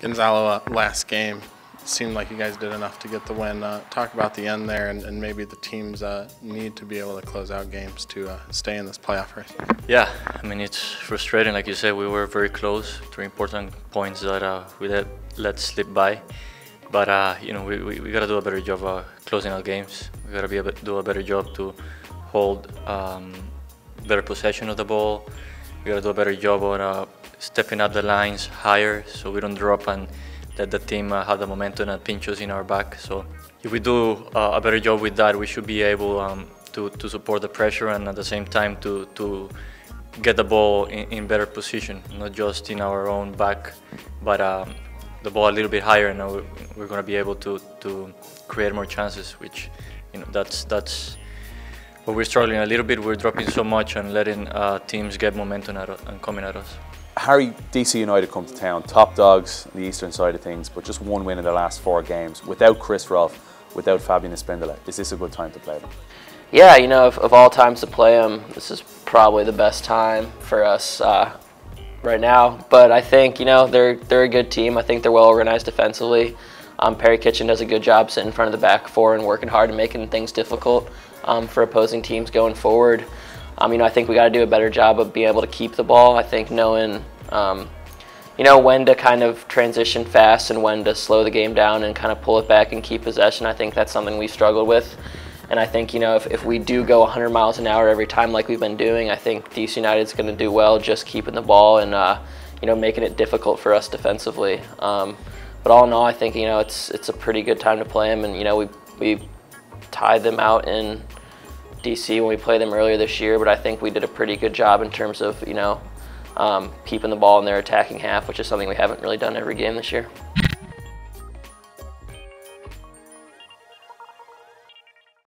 Gonzalo, uh, last game seemed like you guys did enough to get the win. Uh, talk about the end there and, and maybe the team's uh, need to be able to close out games to uh, stay in this playoff race. Yeah, I mean it's frustrating. Like you said, we were very close. Three important points that uh, we let, let slip by. But uh, you know we, we, we got to do a better job uh, closing out games. We got to be a bit, do a better job to hold um, better possession of the ball. We got to do a better job on stepping up the lines higher so we don't drop and let the team uh, have the momentum and pinch us in our back. So if we do uh, a better job with that, we should be able um, to, to support the pressure and at the same time to, to get the ball in, in better position, not just in our own back, but um, the ball a little bit higher, and we're, we're going to be able to, to create more chances. Which, you know, that's that's what we're struggling a little bit. We're dropping so much and letting uh, teams get momentum at, and coming at us. Harry, DC United come to town, top dogs on the eastern side of things, but just one win in the last four games. Without Chris Rolfe, without Fabian Espindola, is this a good time to play them? Yeah, you know, of, of all times to play them, this is probably the best time for us uh, right now. But I think, you know, they're, they're a good team. I think they're well organized defensively. Um, Perry Kitchen does a good job sitting in front of the back four and working hard and making things difficult um, for opposing teams going forward. Um, you know, I think we got to do a better job of being able to keep the ball. I think knowing, um, you know, when to kind of transition fast and when to slow the game down and kind of pull it back and keep possession. I think that's something we struggled with. And I think, you know, if, if we do go 100 miles an hour every time like we've been doing, I think DC United's going to do well just keeping the ball and, uh, you know, making it difficult for us defensively. Um, but all in all, I think, you know, it's it's a pretty good time to play them. And, you know, we, we tied them out in DC when we played them earlier this year, but I think we did a pretty good job in terms of, you know, um, keeping the ball in their attacking half, which is something we haven't really done every game this year.